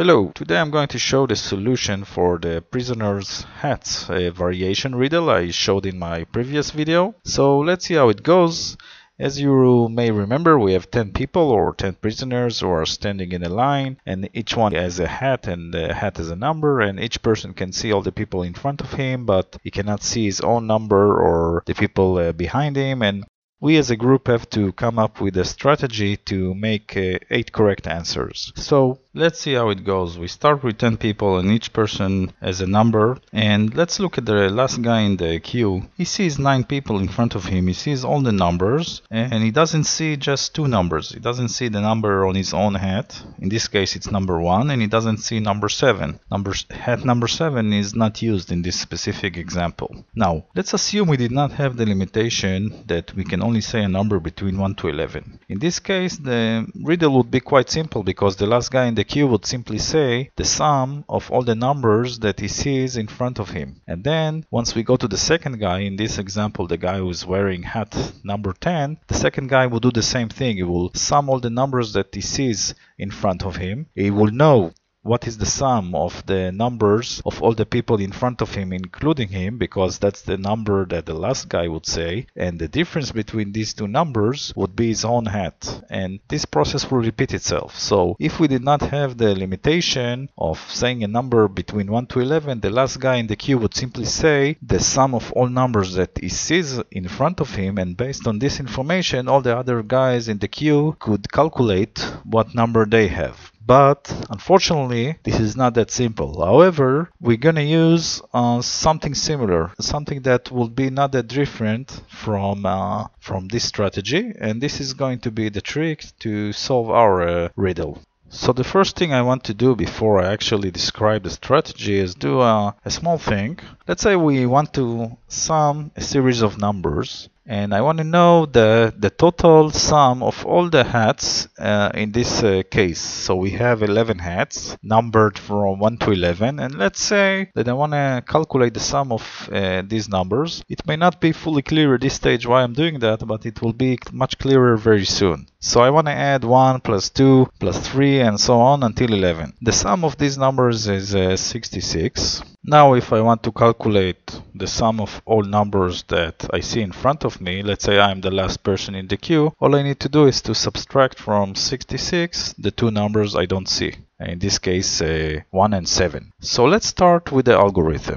Hello, today I'm going to show the solution for the prisoner's hats a variation riddle I showed in my previous video. So let's see how it goes. As you may remember, we have 10 people or 10 prisoners who are standing in a line and each one has a hat and the hat has a number and each person can see all the people in front of him but he cannot see his own number or the people uh, behind him and we as a group have to come up with a strategy to make uh, 8 correct answers. So let's see how it goes. We start with 10 people and each person has a number. And let's look at the last guy in the queue. He sees 9 people in front of him. He sees all the numbers and he doesn't see just two numbers. He doesn't see the number on his own hat. In this case it's number 1 and he doesn't see number 7. Number, hat number 7 is not used in this specific example. Now let's assume we did not have the limitation that we can only say a number between 1 to 11. In this case, the riddle would be quite simple because the last guy in the queue would simply say the sum of all the numbers that he sees in front of him. And then once we go to the second guy, in this example, the guy who is wearing hat number 10, the second guy will do the same thing. He will sum all the numbers that he sees in front of him. He will know what is the sum of the numbers of all the people in front of him, including him, because that's the number that the last guy would say. And the difference between these two numbers would be his own hat. And this process will repeat itself. So if we did not have the limitation of saying a number between 1 to 11, the last guy in the queue would simply say the sum of all numbers that he sees in front of him. And based on this information, all the other guys in the queue could calculate what number they have. But unfortunately, this is not that simple. However, we're gonna use uh, something similar, something that will be not that different from uh, from this strategy, and this is going to be the trick to solve our uh, riddle. So the first thing I want to do before I actually describe the strategy is do a, a small thing. Let's say we want to sum a series of numbers and I want to know the, the total sum of all the hats uh, in this uh, case. So we have 11 hats numbered from 1 to 11 and let's say that I want to calculate the sum of uh, these numbers. It may not be fully clear at this stage why I'm doing that but it will be much clearer very soon. So I want to add 1 plus 2 plus 3 and so on until 11. The sum of these numbers is uh, 66. Now if I want to calculate the sum of all numbers that I see in front of me, let's say I'm the last person in the queue, all I need to do is to subtract from 66 the two numbers I don't see. In this case, uh, 1 and 7. So let's start with the algorithm.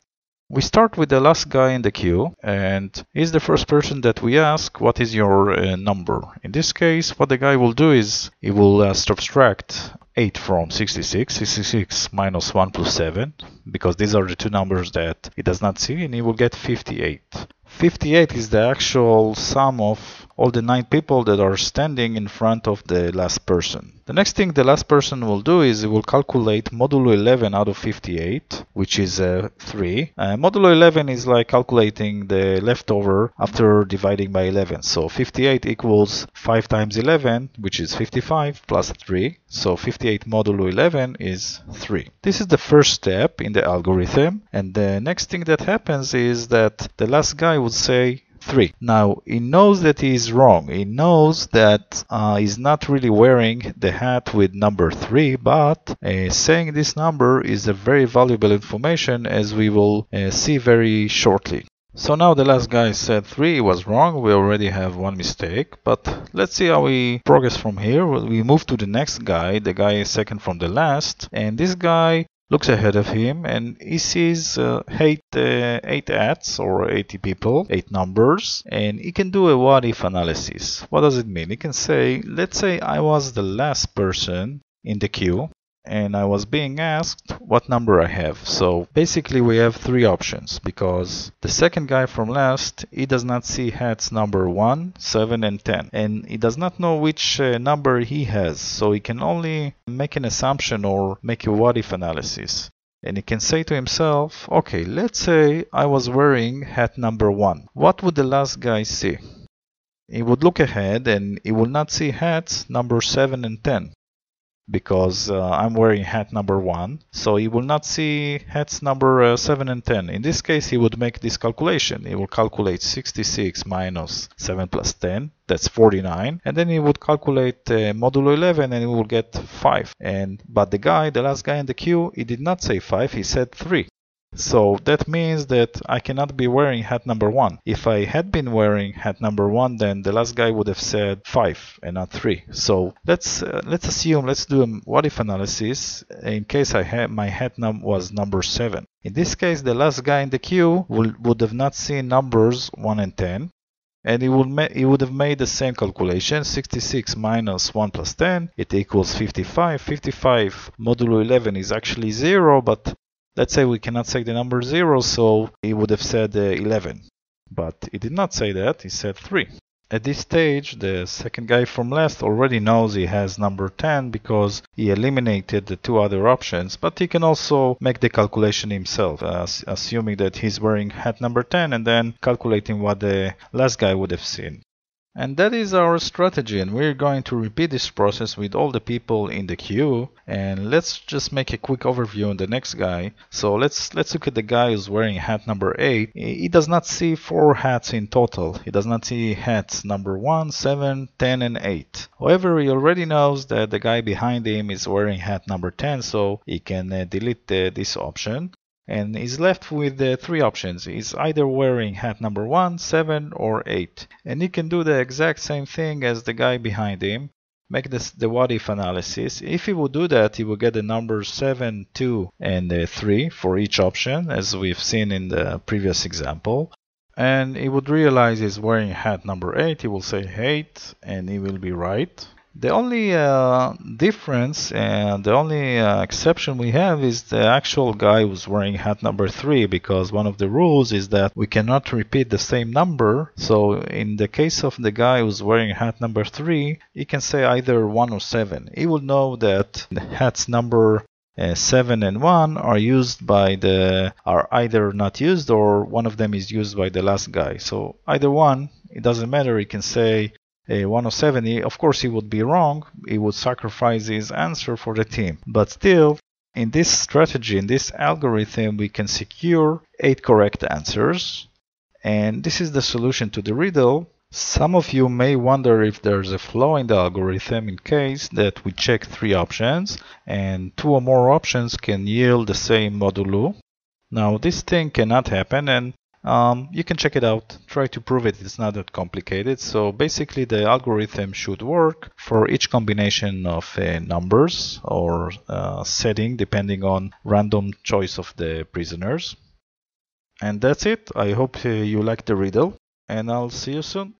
We start with the last guy in the queue and he's the first person that we ask what is your uh, number. In this case what the guy will do is he will uh, subtract 8 from 66, 66 minus 1 plus 7 because these are the two numbers that he does not see and he will get 58. 58 is the actual sum of all the 9 people that are standing in front of the last person. The next thing the last person will do is he will calculate modulo 11 out of 58, which is uh, 3. Uh, modulo 11 is like calculating the leftover after dividing by 11. So 58 equals 5 times 11, which is 55, plus 3. So 58 modulo 11 is 3. This is the first step in the algorithm. And the next thing that happens is that the last guy would say 3. Now, he knows that he is wrong. He knows that uh, he's not really wearing the hat with number 3, but uh, saying this number is a very valuable information as we will uh, see very shortly. So now the last guy said 3 was wrong, we already have one mistake, but let's see how we progress from here. We move to the next guy, the guy second from the last, and this guy looks ahead of him and he sees uh, eight, uh, eight ads or 80 people, eight numbers, and he can do a what if analysis. What does it mean? He can say, let's say I was the last person in the queue and I was being asked what number I have. So basically we have three options because the second guy from last, he does not see hats number 1, 7 and 10 and he does not know which uh, number he has so he can only make an assumption or make a what if analysis. And he can say to himself, okay, let's say I was wearing hat number 1. What would the last guy see? He would look ahead and he will not see hats number 7 and 10 because uh, I'm wearing hat number 1 so he will not see hats number uh, 7 and 10 in this case he would make this calculation. He will calculate 66 minus 7 plus 10 that's 49 and then he would calculate uh, modulo 11 and he will get 5 and but the guy the last guy in the queue he did not say 5 he said 3 so that means that I cannot be wearing hat number 1. If I had been wearing hat number 1 then the last guy would have said 5 and not 3. So let's uh, let's assume let's do a what if analysis in case I had my hat num was number 7. In this case the last guy in the queue would have not seen numbers 1 and 10 and he would, he would have made the same calculation 66 minus 1 plus 10 it equals 55 55 modulo 11 is actually 0 but Let's say we cannot say the number 0, so he would have said uh, 11. But he did not say that, he said 3. At this stage, the second guy from left already knows he has number 10 because he eliminated the two other options, but he can also make the calculation himself, assuming that he's wearing hat number 10 and then calculating what the last guy would have seen. And that is our strategy and we're going to repeat this process with all the people in the queue and let's just make a quick overview on the next guy. So let's let's look at the guy who's wearing hat number 8. He does not see 4 hats in total. He does not see hats number 1, 7, 10 and 8. However, he already knows that the guy behind him is wearing hat number 10 so he can uh, delete uh, this option and is left with the three options. He's either wearing hat number 1, 7 or 8. And he can do the exact same thing as the guy behind him, make this, the what if analysis. If he would do that, he will get the numbers 7, 2 and uh, 3 for each option as we've seen in the previous example. And he would realize he's wearing hat number 8, he will say 8 and he will be right. The only uh, difference and the only uh, exception we have is the actual guy who's wearing hat number 3 because one of the rules is that we cannot repeat the same number. So in the case of the guy who's wearing hat number 3, he can say either 1 or 7. He will know that the hats number uh, 7 and 1 are used by the are either not used or one of them is used by the last guy. So either one, it doesn't matter, he can say Uh, a 107, of course he would be wrong, he would sacrifice his answer for the team. But still, in this strategy, in this algorithm, we can secure 8 correct answers. And this is the solution to the riddle. Some of you may wonder if there's a flaw in the algorithm in case that we check three options and two or more options can yield the same modulo. Now this thing cannot happen and um, you can check it out, try to prove it, it's not that complicated. So basically the algorithm should work for each combination of uh, numbers or uh, setting depending on random choice of the prisoners. And that's it, I hope uh, you like the riddle and I'll see you soon.